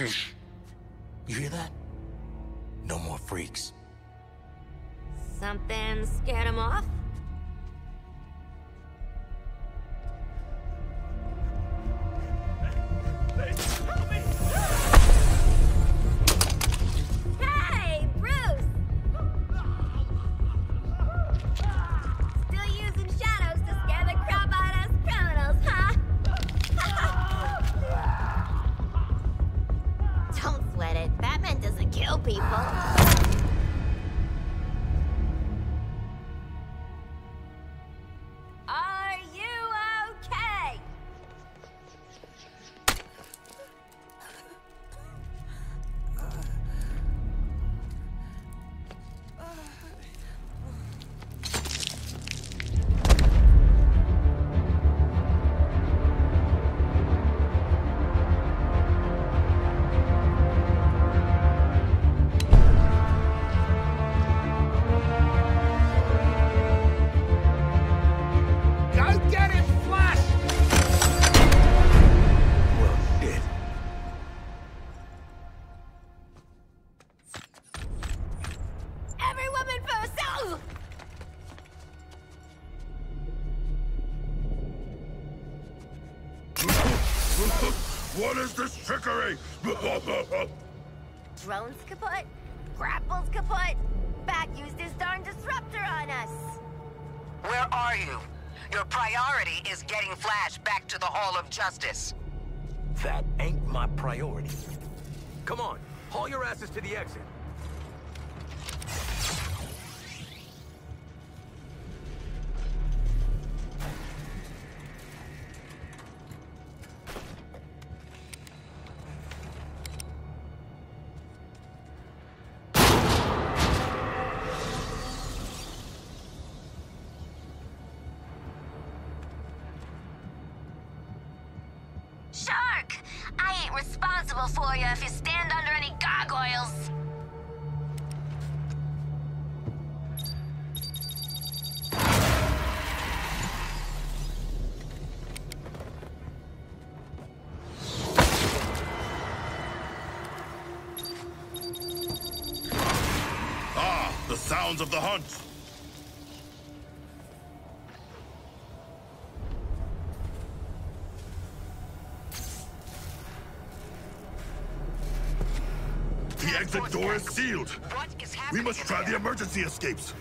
A what is this trickery? Drones kaput? Grapples kaput? Bat used his darn disruptor on us. Where are you? Your priority is getting Flash back to the Hall of Justice. That ain't my priority. Come on, haul your asses to the exit. Of the hunt. The exit door is sealed. We must try the emergency escapes.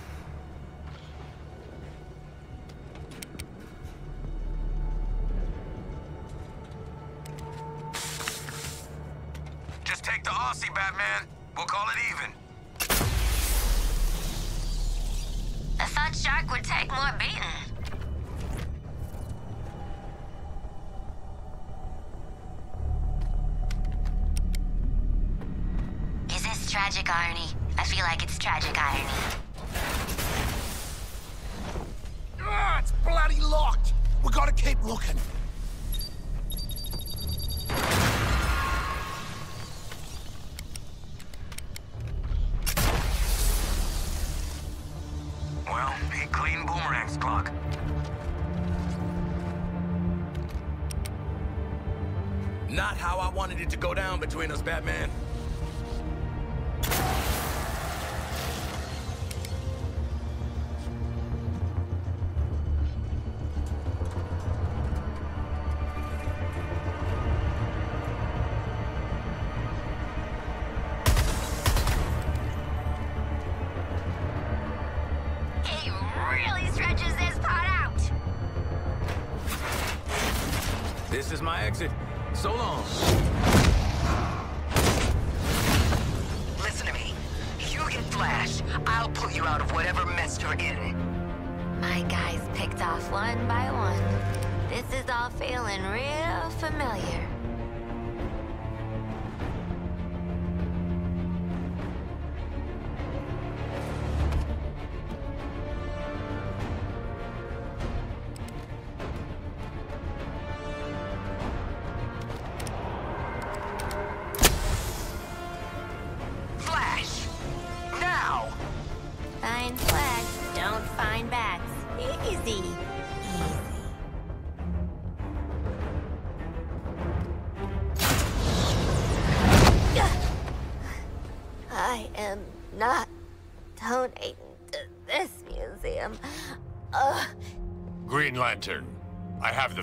Picked off one by one. This is all feeling real familiar.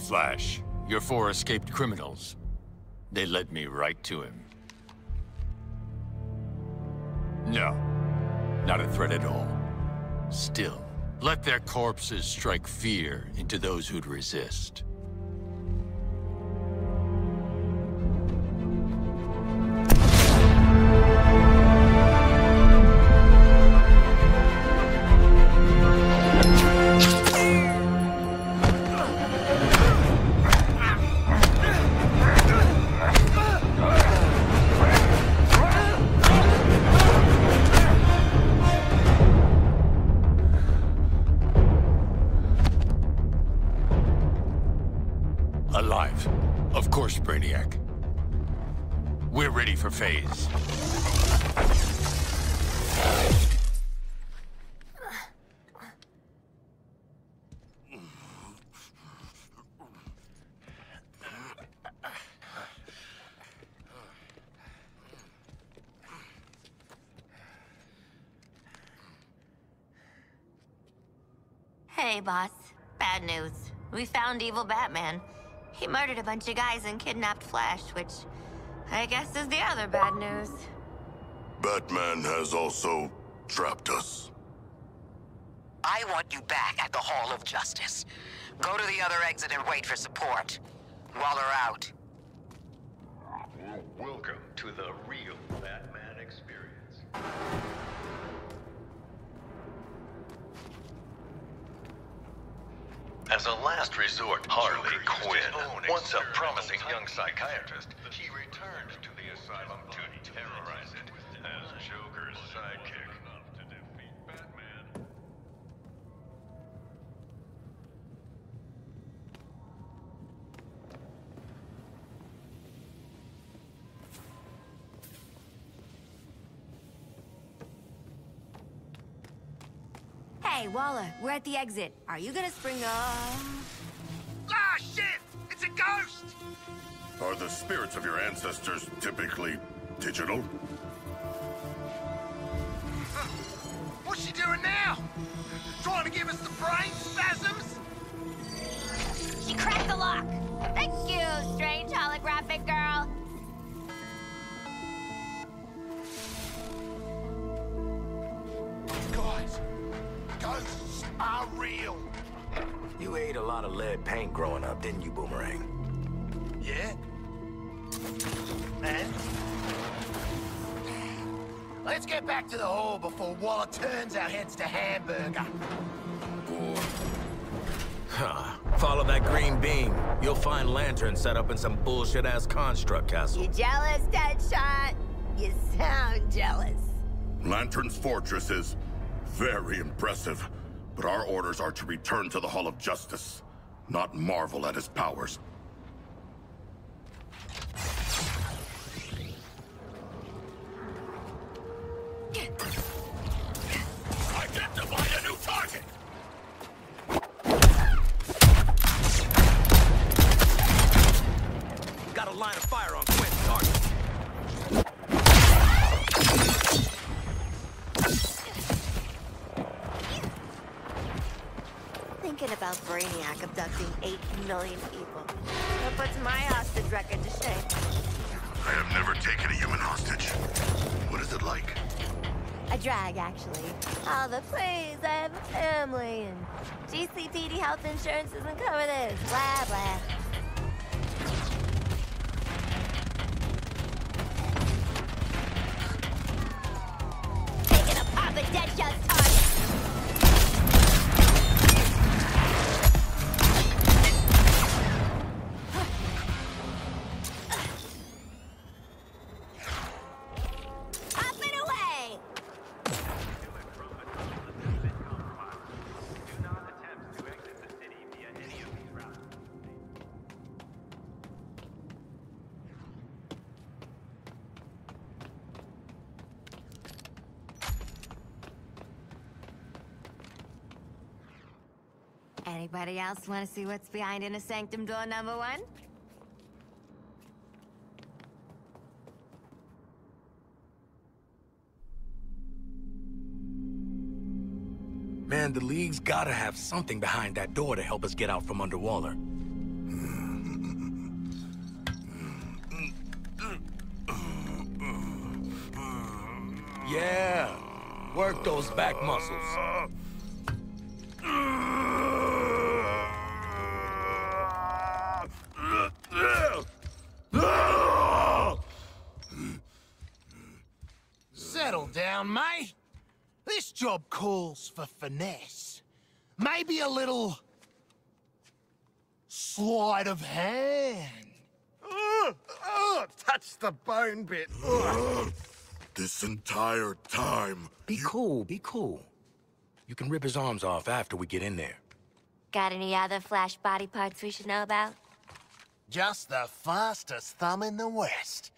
Flash. Your four escaped criminals. They led me right to him. No, not a threat at all. Still, let their corpses strike fear into those who'd resist. Boss. Bad news. We found evil Batman. He murdered a bunch of guys and kidnapped Flash, which I guess is the other bad news. Batman has also trapped us. I want you back at the Hall of Justice. Go to the other exit and wait for support. Waller out. Welcome to the real Batman experience. As a last resort, Harley Quinn, once a promising young psychiatrist, he returned to the asylum to terrorize it as Joker's sidekick. Hey, Waller, we're at the exit. Are you gonna spring off? Ah, shit! It's a ghost! Are the spirits of your ancestors typically digital? What's she doing now? Trying to give us the brain spasms? She cracked the lock! Thank you, strange holographic girl. Ghosts are real. You ate a lot of lead paint growing up, didn't you, Boomerang? Yeah? And? Let's get back to the hall before Waller turns our heads to hamburger. Huh. Follow that green beam. You'll find lanterns set up in some bullshit-ass construct castle. You jealous, Deadshot? You sound jealous. Lantern's fortress is very impressive, but our orders are to return to the Hall of Justice, not marvel at his powers. GCPD health insurance doesn't cover this. Blah, blah. Anybody else want to see what's behind Inner Sanctum door number one? Man, the League's gotta have something behind that door to help us get out from under Waller. Yeah, work those back muscles. Settle down, mate. This job calls for finesse. Maybe a little... sleight of hand. Ugh, ugh, touch the bone bit. Ugh. This entire time. Be cool, be cool. You can rip his arms off after we get in there. Got any other Flash body parts we should know about? Just the fastest thumb in the West.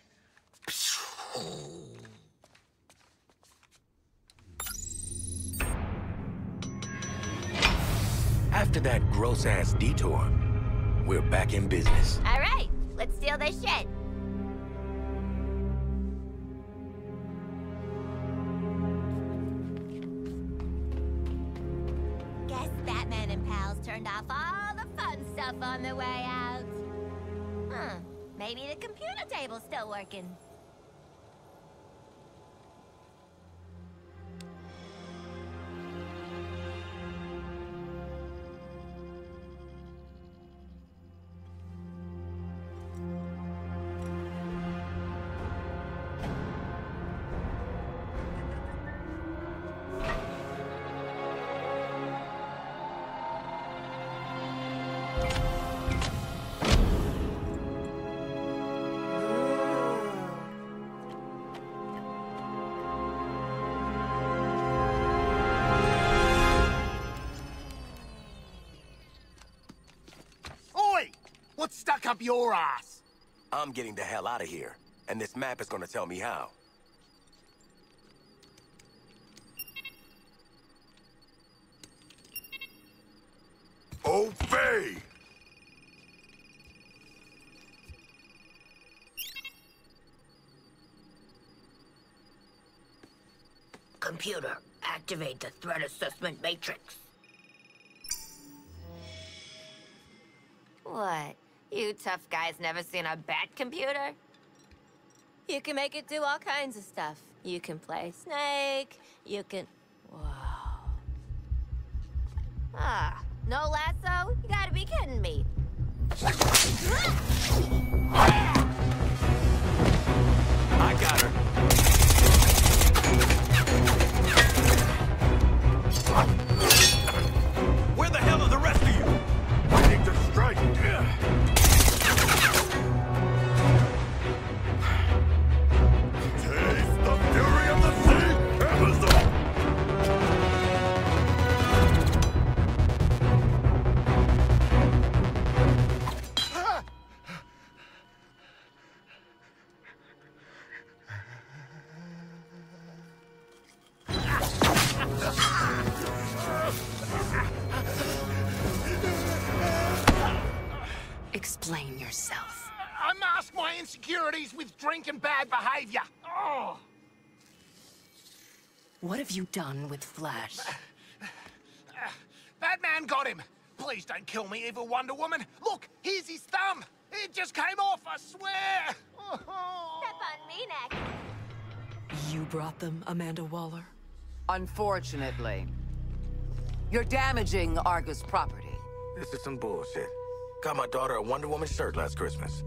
After that gross-ass detour, we're back in business. All right, let's steal this shit. Guess Batman and pals turned off all the fun stuff on the way out. Huh, Maybe the computer table's still working. Up your ass? I'm getting the hell out of here, and this map is gonna tell me how. Oh, Faye! Computer, activate the threat assessment matrix. What? You tough guys never seen a bat computer? You can make it do all kinds of stuff. You can play Snake, you can... Whoa. Ah, no lasso? You gotta be kidding me. I got her. Where the hell are the rest of you? What have you done with Flash? Batman got him. Please don't kill me, evil Wonder Woman. Look, here's his thumb. It just came off, I swear. Step on me next. You brought them, Amanda Waller? Unfortunately. You're damaging Argus property. This is some bullshit. Got my daughter a Wonder Woman shirt last Christmas.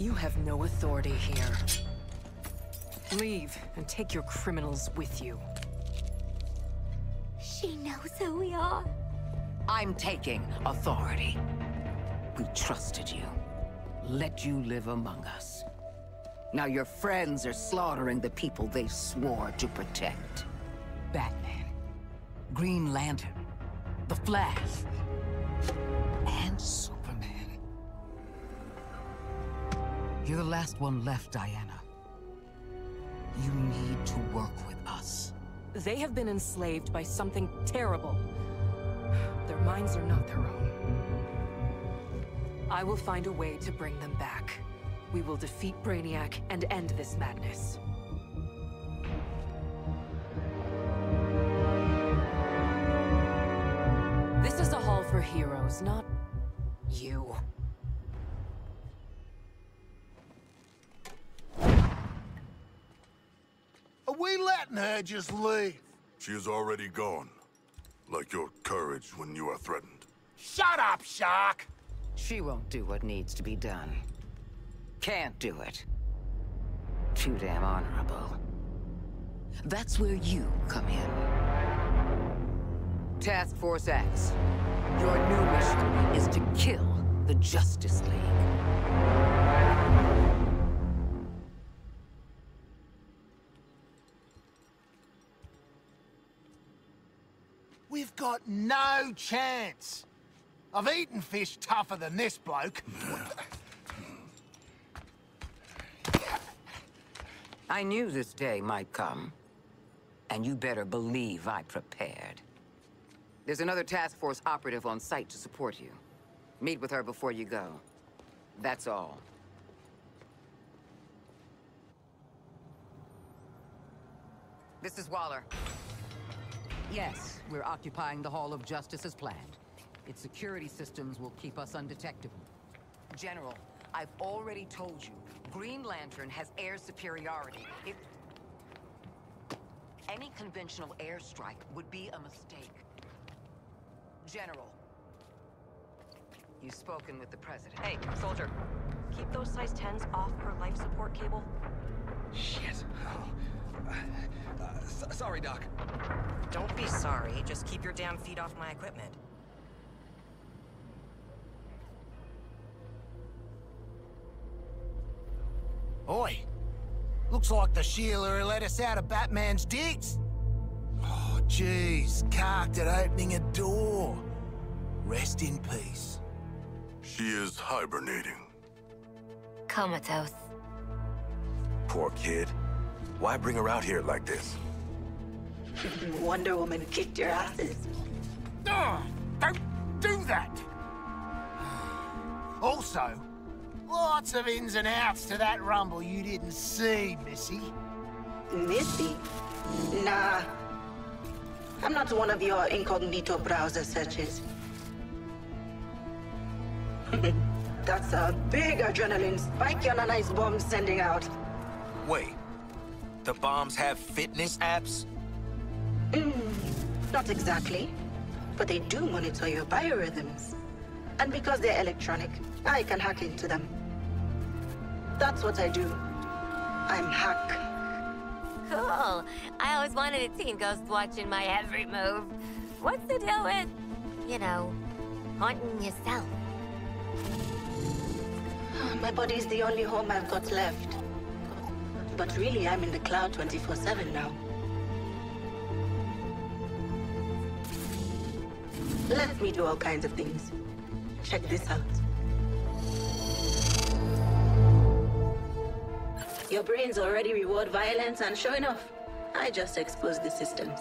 You have no authority here. Leave and take your criminals with you. She knows who we are. I'm taking authority. We trusted you. Let you live among us. Now your friends are slaughtering the people they swore to protect. Batman, Green Lantern, The Flash, and Superman. You're the last one left, Diana. You need to work with us. They have been enslaved by something terrible. Their minds are not their own. I will find a way to bring them back. We will defeat Brainiac and end this madness. This is a hall for heroes, not you. We letting her just leave? She is already gone. Like your courage when you are threatened. Shut up, Shark! She won't do what needs to be done. Can't do it. Too damn honorable. That's where you come in. Task Force X. Your new mission is to kill the Justice League. We've got no chance. I've eaten fish tougher than this bloke. I knew this day might come. And you better believe I prepared. There's another task force operative on site to support you. Meet with her before you go. That's all. This is Waller. Yes, we're occupying the Hall of Justice as planned. Its security systems will keep us undetectable. General, I've already told you, Green Lantern has air superiority. If... Any conventional airstrike would be a mistake. General. You've spoken with the President. Hey, soldier. Keep those size 10s off her life support cable. Shit. Uh, sorry, Doc. Don't be sorry. Just keep your damn feet off my equipment. Oi! Looks like the Sheila let us out of Batman's digs. Oh, jeez. Carked at opening a door. Rest in peace. She is hibernating. Comatose. Poor kid. Why bring her out here like this? Wonder Woman kicked your asses. Oh, don't do that! Also, lots of ins and outs to that rumble you didn't see, Missy. Missy? Nah. I'm not one of your incognito browser searches. That's a big adrenaline spike on a nice bomb sending out. Wait. The bombs have fitness apps? Mm, not exactly. But they do monitor your biorhythms. And because they're electronic, I can hack into them. That's what I do. I'm hack. Cool. I always wanted a team ghost watching my every move. What's the deal with, you know, haunting yourself? My body's the only home I've got left. But really, I'm in the cloud 24-7 now. Let me do all kinds of things. Check this out. Your brains already reward violence, and sure enough, I just exposed the systems.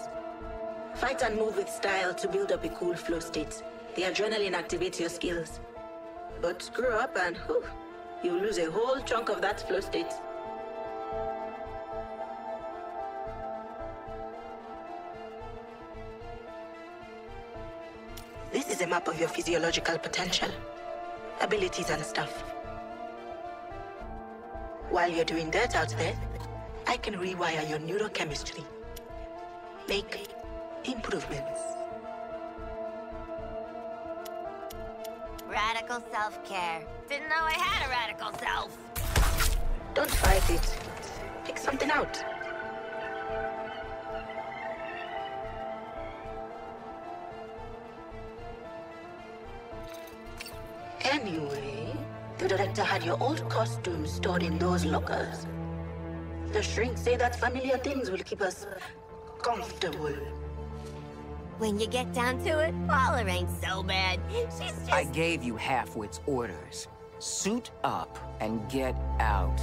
Fight and move with style to build up a cool flow state. The adrenaline activates your skills. But screw up and whew, you lose a whole chunk of that flow state. This is a map of your physiological potential, abilities and stuff. While you're doing that out there, I can rewire your neurochemistry. Make improvements. Radical self-care. Didn't know I had a radical self. Don't fight it. Pick something out. Anyway, the director had your old costumes stored in those lockers. The shrinks say that familiar things will keep us comfortable. When you get down to it, Waller ain't so bad. She's just... I gave you Halfwit's orders. Suit up and get out.